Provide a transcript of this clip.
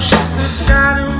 just a shadow